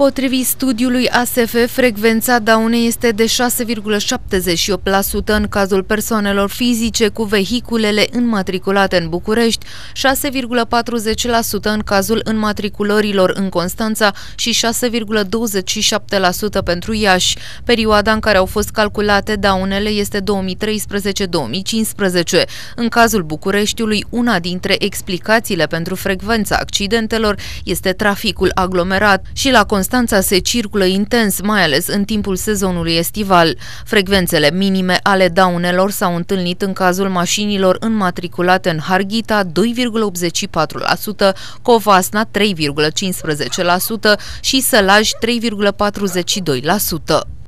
Potrivit studiului ASF, frecvența daunei este de 6,78% în cazul persoanelor fizice cu vehiculele înmatriculate în București, 6,40% în cazul înmatriculărilor în Constanța și 6,27% pentru Iași. Perioada în care au fost calculate daunele este 2013-2015. În cazul Bucureștiului, una dintre explicațiile pentru frecvența accidentelor este traficul aglomerat și la Constanța Constanța se circulă intens, mai ales în timpul sezonului estival. Frecvențele minime ale daunelor s-au întâlnit în cazul mașinilor înmatriculate în Harghita 2,84%, Covasna 3,15% și Sălaj 3,42%.